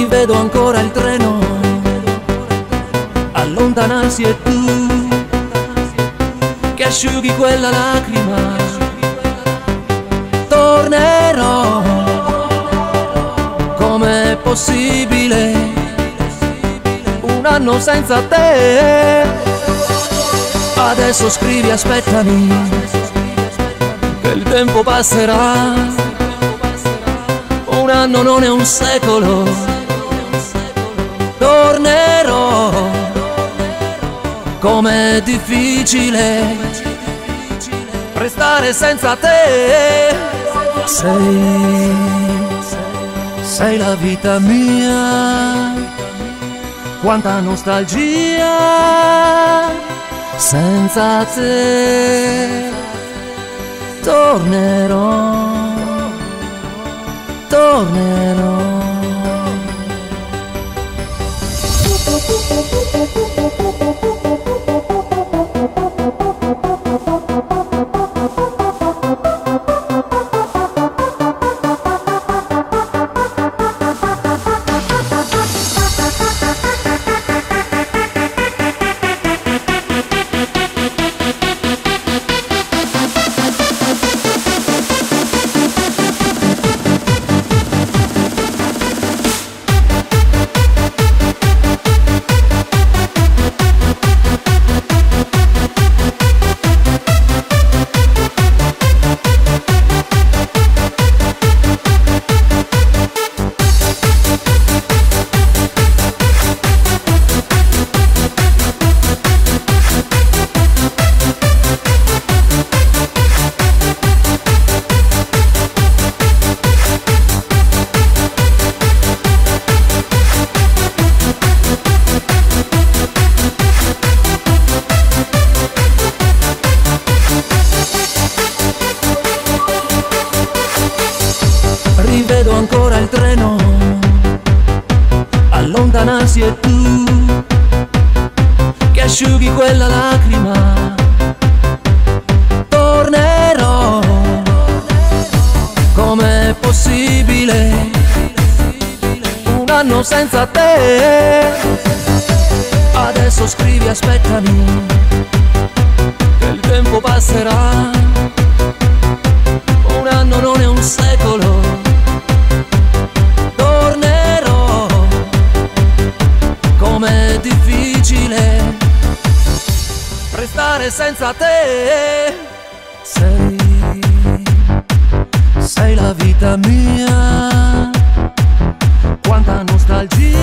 rivedo ancora il treno. Allontanarsi e tu che asciughi quella lacrima. Tornerò com'è possibile. Un anno senza te. Adesso scrivi aspettami che il tempo passerà. Un anno non è un secolo tornerò. Com'è difficile restare senza te. Sei sei la vita mia. Quanta nostalgia senza te. Tornerò. Tornerò Thank you. Allontanarsi e tu che asciughi quella lacrima. Tornerò com'è possibile un anno senza te. Adesso scrivi aspettami che il tempo passerà. Un anno non è un secolo restare senza te. Sei sei la vita mia. Quanta nostalgia